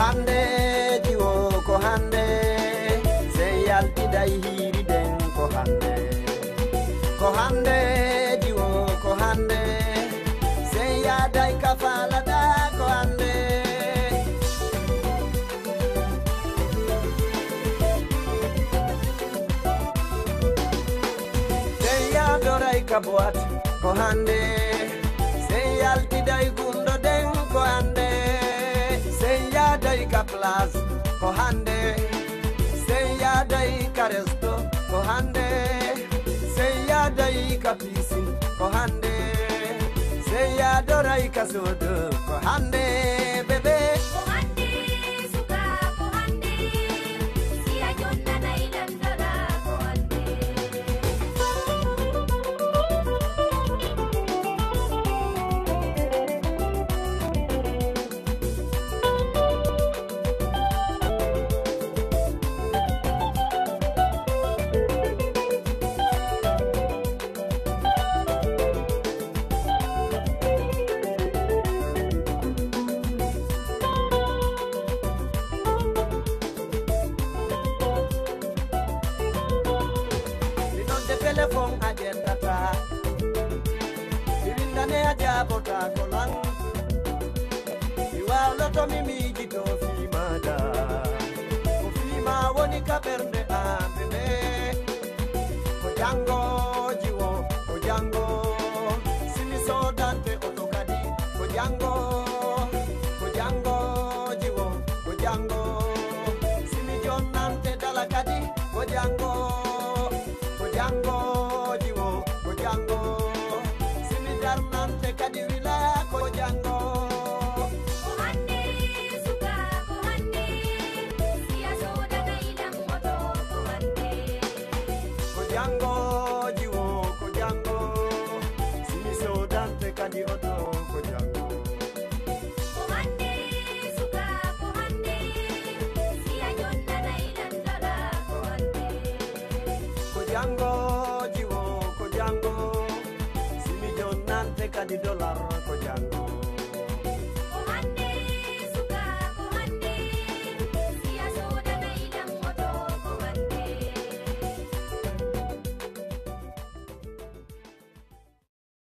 hande jiwo ko hande sey yaltiday hiiri den ko hande ko hande jiwo ko hande sey yaday ka falada ko hande sey yadoray ka boat ko hande place ko hande sey yaday ka resto ko hande sey yaday ka pisin ko hande sey yadoray ka sodo ko téléphone a ƴettata mi windane a jaabota ko woni ɓernde amɓe ɓe ko jango simi sodante oto kadi ko jango ko jangoji wo ko jango simi jonnante dala ko jango siya jonna na ilandara ko hande ko jangoji wo ko jango. Simi jonnante kadi dollar. jango